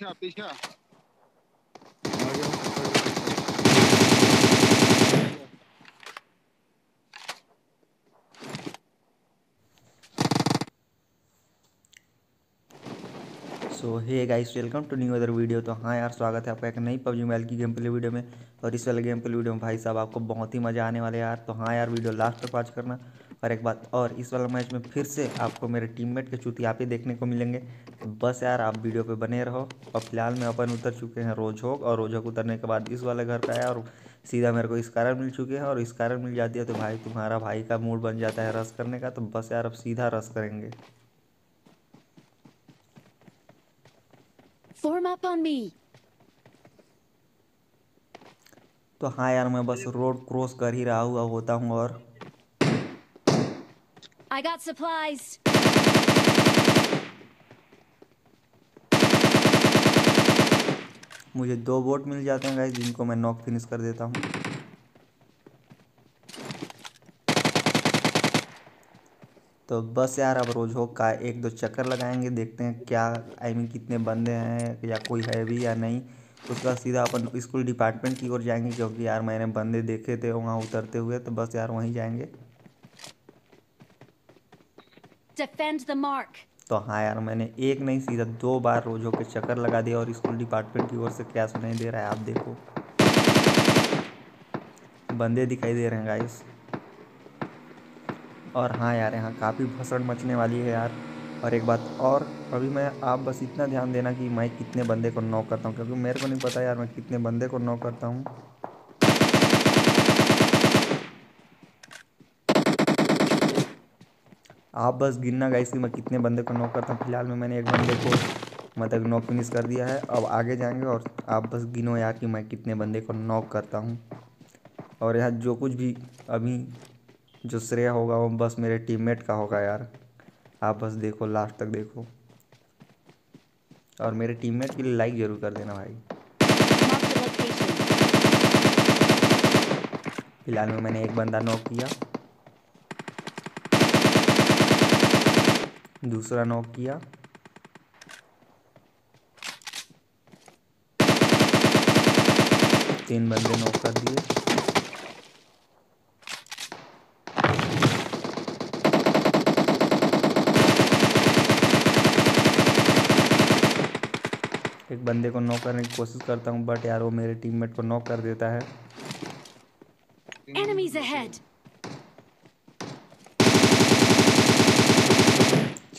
So hey guys welcome to new other video तो हाँ यार, स्वागत है आपका एक नई पबजी मोबाइल की गेम प्ले वीडियो में। और इस वाले गेम प्ले वीडियो में भाई साहब आपको बहुत ही मज़ा आने वाले यार। तो हाँ यार वीडियो लास्ट तक वॉच करना। और एक बात और इस वाला मैच में फिर से आपको मेरे टीममेट के चुतियापे देखने को मिलेंगे। तो बस यार आप वीडियो पे बने रहो। और फ़िलहाल में अपन उतर चुके हैं रोजहोक और रोजहोक उतरने के बाद इस वाले घर पे आया और सीधा मेरे को इस कारण मिल चुके हैं और इस कारण मिल जाती है तो भाई तुम्हारा भाई का मूड बन जाता है रस करने का तो बस यार अब सीधा रस करेंगे। Form up on me. तो हाँ यार मैं बस रोड क्रॉस कर ही रहा हुआ होता हूँ और I got supplies. मुझे दो बोट मिल जाते हैं गाइस जिनको मैं नॉक फिनिश कर देता हूँ। तो बस यार, अब रोजहोक का एक दो चक्कर लगाएँगे, देखते हैं क्या आई मीन कितने बंदे हैं, या कोई है भी या नहीं। उसके बाद सीधा अपन स्कूल डिपार्टमेंट की ओर जाएँगे, क्योंकि यार मैंने बंदे देखे थे वहाँ उतरते हुए तो बस यार वहीं जाएँगे। Defend the mark. तो हाँ यार, मैंने एक नहीं, सीधा दो बार रोजो के चक्कर लगा दिया और स्कूल डिपार्टमेंट की ओर से क्या सुनाई दे रहा है, आप देखो। बंदे दिखाई दे रहे हैं गाइस और हाँ यार, यहाँ काफ़ी भसड़ मचने वाली है यार। और एक बात और, अभी मैं, आप बस इतना ध्यान देना कि मैं कितने बंदे को नॉक करता हूँ, क्योंकि मेरे को नहीं पता यार, मैं कितने बंदे को नॉक करता हूँ। आप बस गिनना गाइस कि मैं कितने बंदे को नॉक करता हूँ। फ़िलहाल में मैंने एक बंदे को मतलब नॉक फिनिश कर दिया है। अब आगे जाएँगे और आप बस गिनो यार कि मैं कितने बंदे को नॉक करता हूँ। और यार जो कुछ भी अभी जो श्रेय होगा वो बस मेरे टीममेट का होगा यार। आप बस देखो लास्ट तक देखो। और मेरे टीममेट के लिए लाइक ज़रूर कर देना भाई. फ़िलहाल में मैंने एक बंदा नॉक किया। दूसरा नॉक किया। तीन बंदे नॉक कर दिए। एक बंदे को नॉक करने की कोशिश करता हूँ बट यार वो मेरे टीममेट को नॉक कर देता है। Enemies ahead.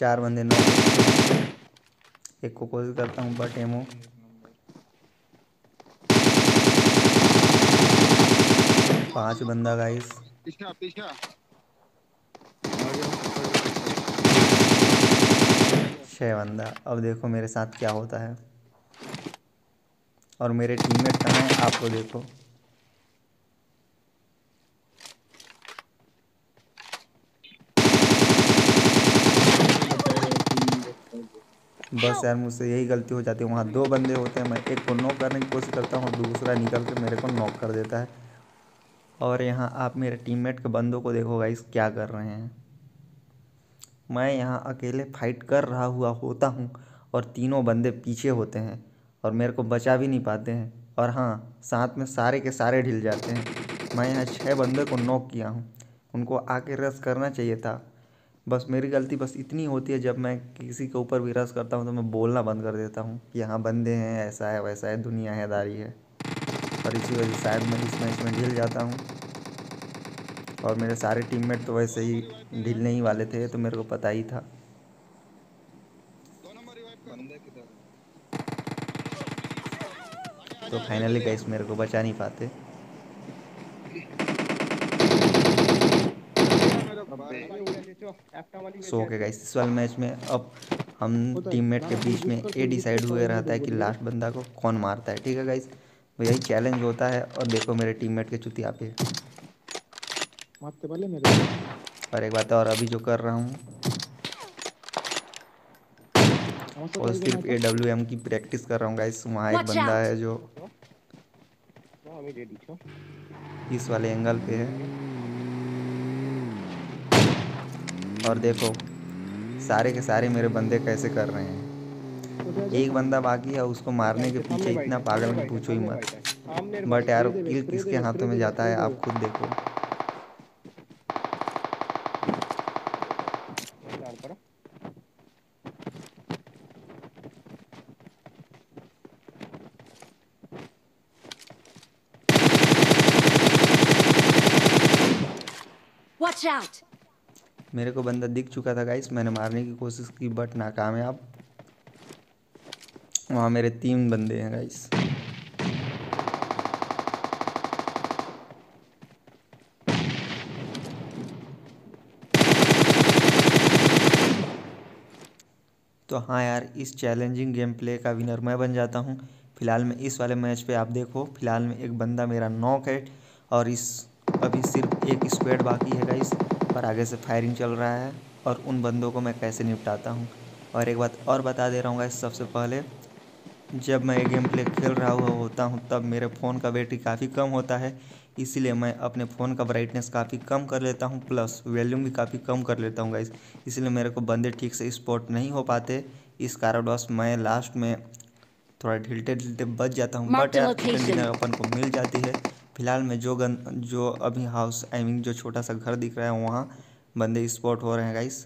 चार बंदे नॉक एक को कोशिश करता हूँ बट एमो पाँच बंदा गाइस पीछा पीछा। छः बंदा। अब देखो मेरे साथ क्या होता है। और मेरे टीममेट कहाँ हैं आपको देखो। बस यार मुझसे यही गलती हो जाती है। वहाँ दो बंदे होते हैं मैं एक को नॉक करने की कोशिश करता हूँ दूसरा निकल के मेरे को नॉक कर देता है। और यहाँ आप मेरे टीममेट के बंदों को देखो गाइस क्या कर रहे हैं। मैं यहाँ अकेले फाइट कर रहा हुआ होता हूँ और तीनों बंदे पीछे होते हैं और मेरे को बचा भी नहीं पाते हैं। और हाँ साथ में सारे के सारे ढिल जाते हैं। मैं यहाँ छः बंदे को नॉक किया हूँ। उनको आके रस करना चाहिए था। बस मेरी गलती बस इतनी होती है, जब मैं किसी के ऊपर भी रस करता हूँ तो मैं बोलना बंद कर देता हूँ कि यहाँ बंदे हैं, ऐसा है, वैसा है, दुनिया है, दारी है। और इसी वजह से शायद मैं इस मैच में ढिल जाता हूँ। और मेरे सारे टीममेट तो वैसे ही ढिलने ही वाले थे तो मेरे को पता ही था। तो फाइनली गाइस मेरे को बचा नहीं पाते। सो ओके गाइस इस वाले मैच में अब हम टीममेट के बीच में ये डिसाइड हुए रहता है कि लास्ट बंदा को कौन मारता है ठीक है गाइस तो यही चैलेंज होता है और देखो मेरे टीममेट के चुती आप मारते और एक बात है और अभी जो कर रहा हूँ और सिर्फ़ ए डब्ल्यू एम की प्रैक्टिस कर रहा हूँ गाइस वहाँ एक बंदा है जो इस वाले एंगल पे है। और देखो, सारे के सारे मेरे बंदे कैसे कर रहे हैं। एक बंदा बाकी है, उसको मारने के पीछे इतना पागल में पूछो ही मत। बट यार किल किसके हाथों में जाता है, आप खुद देखो। Watch out! मेरे को बंदा दिख चुका था गाइस मैंने मारने की कोशिश की बट नाकामयाब। वहाँ मेरे तीन बंदे हैं गाइस तो हाँ यार, इस चैलेंजिंग गेम प्ले का विनर मैं बन जाता हूँ। फ़िलहाल में इस वाले मैच पे आप देखो। फ़िलहाल में एक बंदा मेरा नॉक है और इस, अभी सिर्फ़ एक स्क्वेड बाकी है गाइस पर आगे से फायरिंग चल रहा है और उन बंदों को मैं कैसे निपटाता हूँ। और एक बात और बता दे रहा हूँ इस सबसे पहले जब मैं ये गेम प्ले खेल रहा हुआ होता हूँ तब मेरे फ़ोन का बैटरी काफ़ी कम होता है। इसीलिए मैं अपने फ़ोन का ब्राइटनेस काफ़ी कम कर लेता हूँ प्लस वॉल्यूम भी काफ़ी कम कर लेता हूँ गाइस इसलिए मेरे को बंदे ठीक से स्पॉट नहीं हो पाते। इस कारणवश मैं लास्ट में थोड़ा ढिलते ढिलते बच जाता हूँ। बट यार अपन को मिल जाती है। फ़िलहाल में जो गन, जो अभी हाउस आई मीन जो छोटा सा घर दिख रहा है, वहाँ बंदे स्पॉट हो रहे हैं गाइस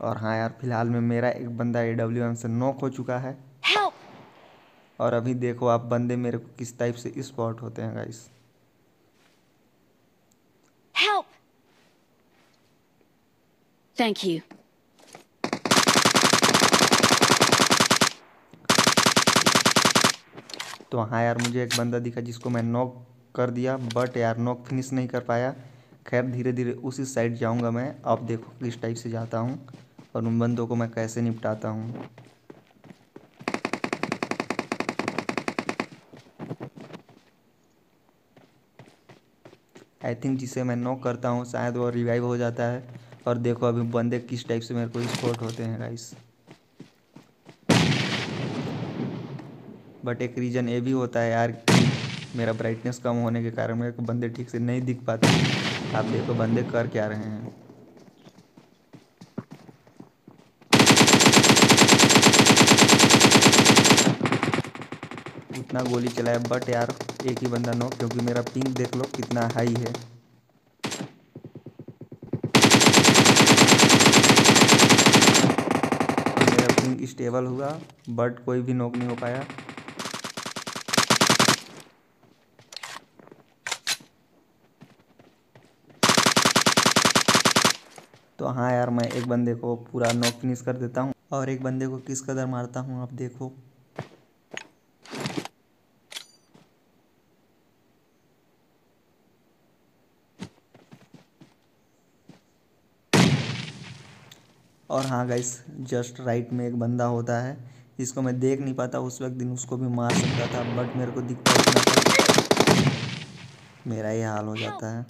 और हाँ यार, फ़िलहाल में मेरा एक बंदा ए डब्ल्यू एम से नॉक हो चुका है! और अभी देखो आप बंदे मेरे को किस टाइप से स्पॉट होते हैं गाइस Help! Thank you. तो हाँ यार मुझे एक बंदा दिखा जिसको मैं नॉक कर दिया बट यार नॉक फिनिश नहीं कर पाया खैर धीरे धीरे उसी साइड जाऊँगा मैं अब देखो किस टाइप से जाता हूँ और उन बंदों को मैं कैसे निपटाता हूँ आई थिंक जिसे मैं नॉक करता हूँ, शायद वो रिवाइव हो जाता है। और देखो, अभी बंदे किस टाइप से मेरे को स्पोर्ट होते हैं गाइस बट एक रीज़न ये भी होता है यार मेरा ब्राइटनेस कम होने के कारण मेरे को बंदे ठीक से नहीं दिख पाते। आप देखो, बंदे कर क्या रहे हैं। उतना गोली चलाया बट यार एक ही बंदा नो, क्योंकि मेरा पिंक देख लो कितना हाई है। मेरा पिंक स्टेबल हुआ बट कोई भी नोक नहीं हो पाया। तो हाँ यार, मैं एक बंदे को पूरा नॉक फिनिश कर देता हूँ और एक बंदे को किस कदर मारता हूँ, आप देखो। और हाँ गाइस जस्ट राइट में एक बंदा होता है, जिसको मैं देख नहीं पाता, उस वक्त दिन उसको भी मार सकता था बट मेरे को दिखता मेरा ये हाल हो जाता है।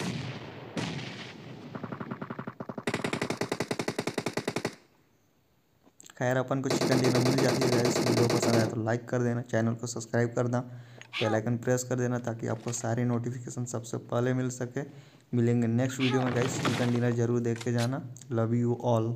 खैर, अपन को चिकन डिनर मिल जाती है गाइस वीडियो पसंद आया तो लाइक कर देना चैनल को सब्सक्राइब कर देना बेल आइकन प्रेस कर देना, ताकि आपको सारी नोटिफिकेशन सबसे पहले मिल सके। मिलेंगे नेक्स्ट वीडियो में गाइस चिकन डिनर ज़रूर देख के जाना। Love you all